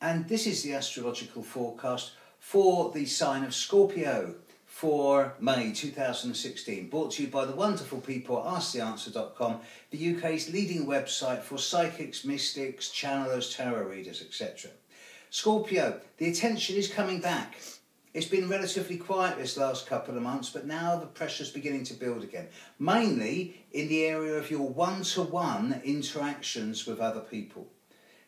and this is the astrological forecast for the sign of Scorpio for May 2016, brought to you by the wonderful people at AskTheAnswer.com, the UK's leading website for psychics, mystics, channelers, tarot readers, etc. Scorpio, the attention is coming back. It's been relatively quiet this last couple of months, but now the pressure's beginning to build again, mainly in the area of your one to one interactions with other people.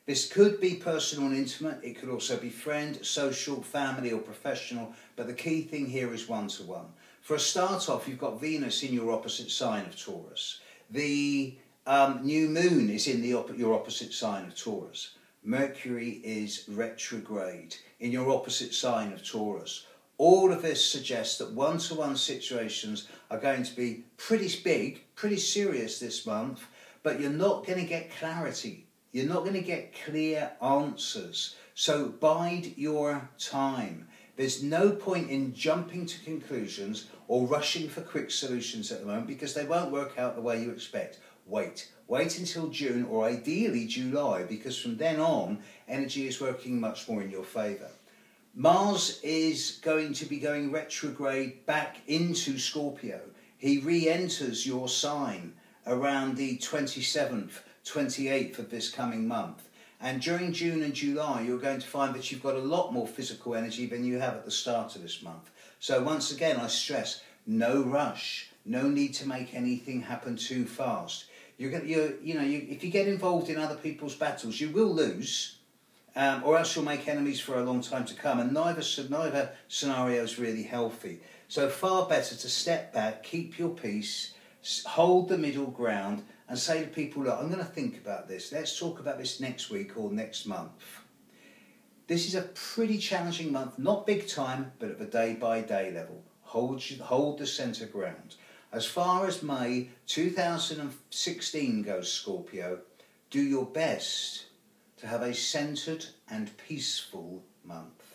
This could be personal and intimate, it could also be friend, social, family, or professional, but the key thing here is one to one. For a start off, you've got Venus in your opposite sign of Taurus. The um, new moon is in op- your opposite sign of Taurus. Mercury is retrograde in your opposite sign of Taurus. All of this suggests that one to one situations are going to be pretty big, pretty serious this month, but you're not going to get clarity you're not going to get clear answers. So bide your time. There's no point in jumping to conclusions or rushing for quick solutions at the moment because they won't work out the way you expect. Wait. Wait until June or ideally July because from then on, energy is working much more in your favour. Mars is going to be going retrograde back into Scorpio. He re enters your sign around the 27th 28th of this coming month. And during June and July, you're going to find that you've got a lot more physical energy than you have at the start of this month. So, once again, I stress no rush, no need to make anything happen too fast. You're going to, you're, you know, you, if you get involved in other people's battles, you will lose, um, or else you'll make enemies for a long time to come. And neither, neither scenario is really healthy. So, far better to step back, keep your peace, hold the middle ground, and say to people, look, I'm going to think about this. Let's talk about this next week or next month. This is a pretty challenging month, not big time, but at the day by day level. Hold, hold the centre ground. As far as May 2016 goes, Scorpio, do your best to have a centred and peaceful month.